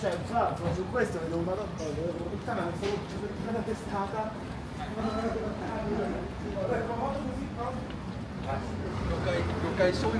cioè infatti su questo vedo una roba puttana mi sono una testata. Ecco, ok, ok, solo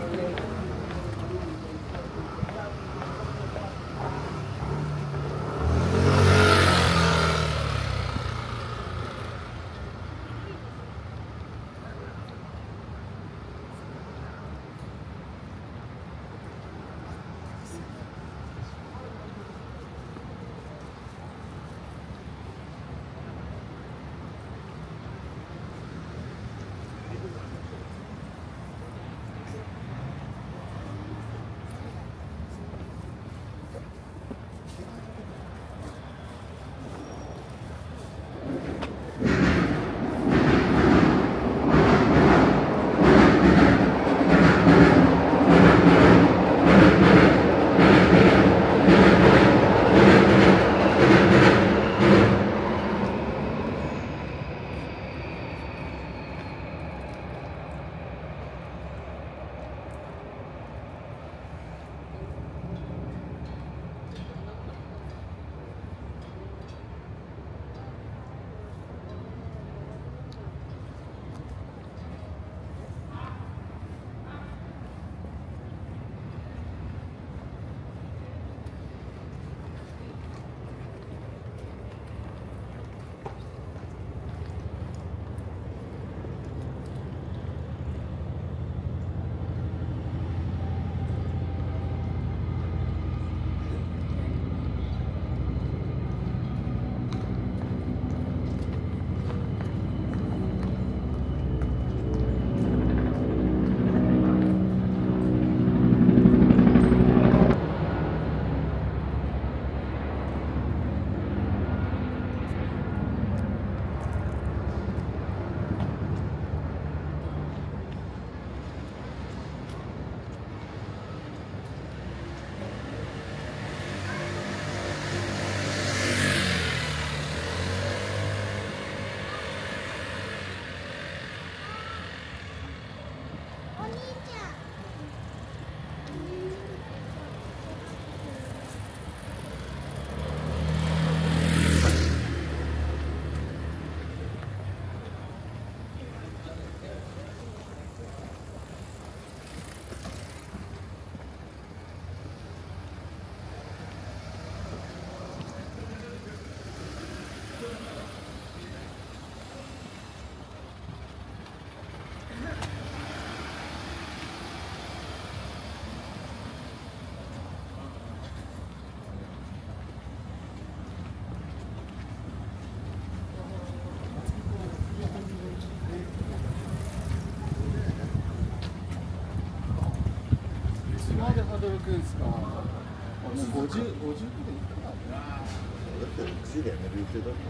Thank that.